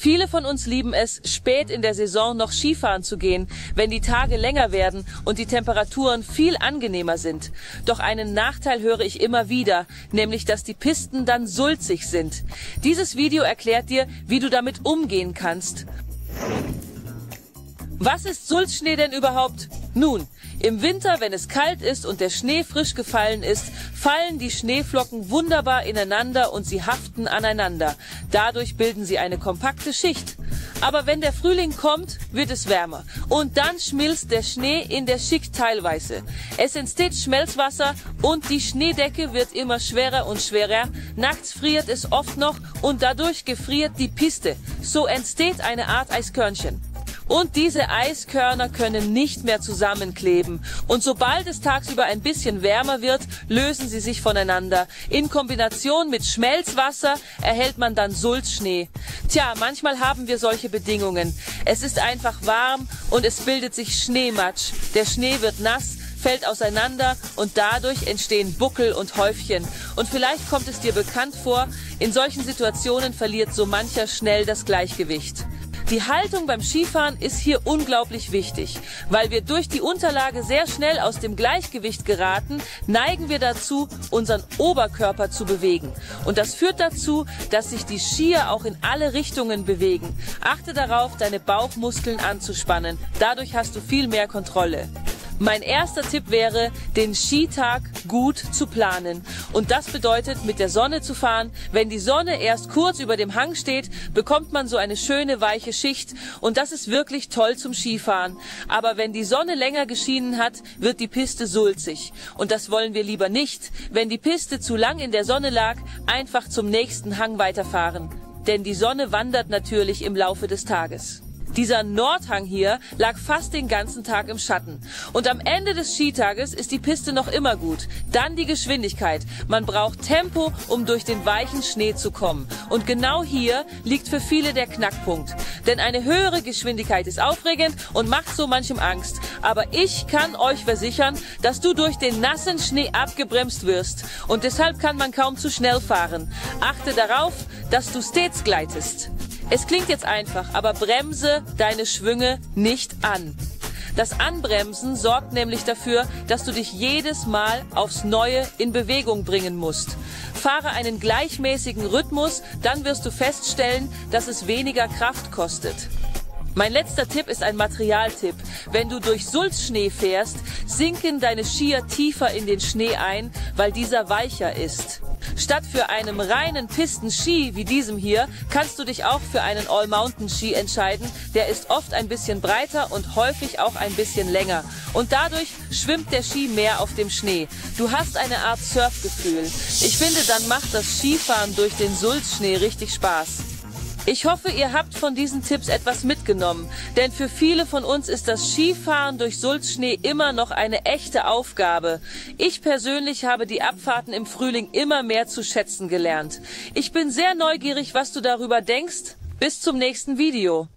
Viele von uns lieben es, spät in der Saison noch Skifahren zu gehen, wenn die Tage länger werden und die Temperaturen viel angenehmer sind. Doch einen Nachteil höre ich immer wieder, nämlich dass die Pisten dann sulzig sind. Dieses Video erklärt dir, wie du damit umgehen kannst. Was ist Sulzschnee denn überhaupt? Nun, im Winter, wenn es kalt ist und der Schnee frisch gefallen ist, fallen die Schneeflocken wunderbar ineinander und sie haften aneinander. Dadurch bilden sie eine kompakte Schicht. Aber wenn der Frühling kommt, wird es wärmer. Und dann schmilzt der Schnee in der Schicht teilweise. Es entsteht Schmelzwasser und die Schneedecke wird immer schwerer und schwerer. Nachts friert es oft noch und dadurch gefriert die Piste. So entsteht eine Art Eiskörnchen. Und diese Eiskörner können nicht mehr zusammenkleben. Und sobald es tagsüber ein bisschen wärmer wird, lösen sie sich voneinander. In Kombination mit Schmelzwasser erhält man dann Sulzschnee. Tja, manchmal haben wir solche Bedingungen. Es ist einfach warm und es bildet sich Schneematsch. Der Schnee wird nass, fällt auseinander und dadurch entstehen Buckel und Häufchen. Und vielleicht kommt es dir bekannt vor, in solchen Situationen verliert so mancher schnell das Gleichgewicht. Die Haltung beim Skifahren ist hier unglaublich wichtig. Weil wir durch die Unterlage sehr schnell aus dem Gleichgewicht geraten, neigen wir dazu, unseren Oberkörper zu bewegen. Und das führt dazu, dass sich die Skier auch in alle Richtungen bewegen. Achte darauf, deine Bauchmuskeln anzuspannen. Dadurch hast du viel mehr Kontrolle. Mein erster Tipp wäre, den Skitag gut zu planen. Und das bedeutet, mit der Sonne zu fahren. Wenn die Sonne erst kurz über dem Hang steht, bekommt man so eine schöne weiche Schicht. Und das ist wirklich toll zum Skifahren. Aber wenn die Sonne länger geschienen hat, wird die Piste sulzig. Und das wollen wir lieber nicht. Wenn die Piste zu lang in der Sonne lag, einfach zum nächsten Hang weiterfahren. Denn die Sonne wandert natürlich im Laufe des Tages. Dieser Nordhang hier lag fast den ganzen Tag im Schatten. Und am Ende des Skitages ist die Piste noch immer gut. Dann die Geschwindigkeit. Man braucht Tempo, um durch den weichen Schnee zu kommen. Und genau hier liegt für viele der Knackpunkt. Denn eine höhere Geschwindigkeit ist aufregend und macht so manchem Angst. Aber ich kann euch versichern, dass du durch den nassen Schnee abgebremst wirst. Und deshalb kann man kaum zu schnell fahren. Achte darauf, dass du stets gleitest. Es klingt jetzt einfach, aber bremse deine Schwünge nicht an. Das Anbremsen sorgt nämlich dafür, dass du dich jedes Mal aufs Neue in Bewegung bringen musst. Fahre einen gleichmäßigen Rhythmus, dann wirst du feststellen, dass es weniger Kraft kostet. Mein letzter Tipp ist ein Materialtipp. Wenn du durch Sulzschnee fährst, sinken deine Skier tiefer in den Schnee ein, weil dieser weicher ist. Statt für einen reinen Pistenski wie diesem hier, kannst du dich auch für einen All-Mountain-Ski entscheiden. Der ist oft ein bisschen breiter und häufig auch ein bisschen länger. Und dadurch schwimmt der Ski mehr auf dem Schnee. Du hast eine Art Surfgefühl. Ich finde, dann macht das Skifahren durch den Sulzschnee richtig Spaß. Ich hoffe, ihr habt von diesen Tipps etwas mitgenommen, denn für viele von uns ist das Skifahren durch Sulzschnee immer noch eine echte Aufgabe. Ich persönlich habe die Abfahrten im Frühling immer mehr zu schätzen gelernt. Ich bin sehr neugierig, was du darüber denkst. Bis zum nächsten Video.